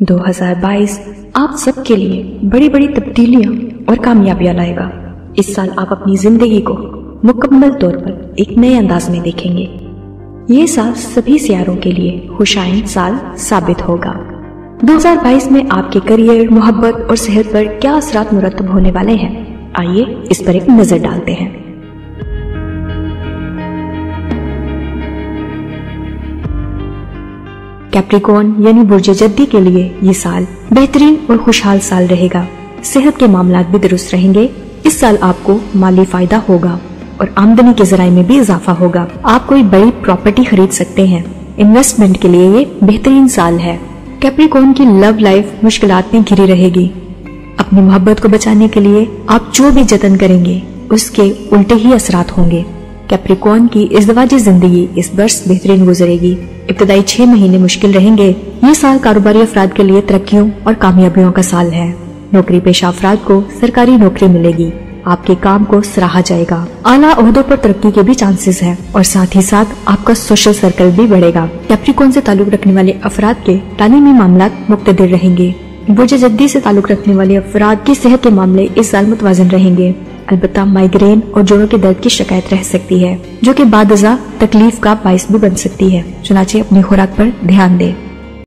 2022 आप सबके लिए बड़ी बड़ी तब्दीलियाँ और कामयाबियाँ लाएगा। इस साल आप अपनी ज़िंदगी को मुकम्मल तौर पर एक नए अंदाज में देखेंगे। ये साल सभी सियारों के लिए खुशाइन साल साबित होगा। 2022 में आपके करियर, मोहब्बत और सेहत पर क्या असरात मुरतब होने वाले हैं? आइए इस पर एक नज़र डालते हैं। कैप्रिकॉन यानी बुर्ज जद्दी के लिए ये साल बेहतरीन और खुशहाल साल रहेगा। सेहत के मामला भी दुरुस्त रहेंगे। इस साल आपको माली फ़ायदा होगा और आमदनी के जराये में भी इजाफा होगा। आप कोई बड़ी प्रॉपर्टी खरीद सकते हैं। इन्वेस्टमेंट के लिए ये बेहतरीन साल है। कैप्रिकॉन की लव लाइफ मुश्किल में घिरी रहेगी। अपनी मोहब्बत को बचाने के लिए आप जो भी जतन करेंगे, उसके उल्टे ही असरात होंगे। कैप्रिकॉन की इस दवाजी ज़िंदगी इस वर्ष बेहतरीन गुजरेगी। इब्तदाई छह महीने मुश्किल रहेंगे। ये साल कारोबारी अफराद के लिए तरक्कियों और कामयाबियों का साल है। नौकरी पेशा अफराद को सरकारी नौकरी मिलेगी। आपके काम को सराहा जाएगा। आला अहदों पर तरक्की के भी चांसेस हैं और साथ ही साथ आपका सोशल सर्कल भी बढ़ेगा। कैप्रिकॉन से ताल्लुक रखने वाले अफराद के तालीमी मामला मुख्तर रहेंगे। बुर्ज जद्दी से ताल्लुक रखने वाले अफराद की सेहत के मामले इस साल मुतवाजन रहेंगे। अलबत्ता माइग्रेन और जोड़ों के दर्द की शिकायत रह सकती है, जो कि बाद तकलीफ़ का बायस भी बन सकती है। चुनाचे अपनी खुराक पर ध्यान दें।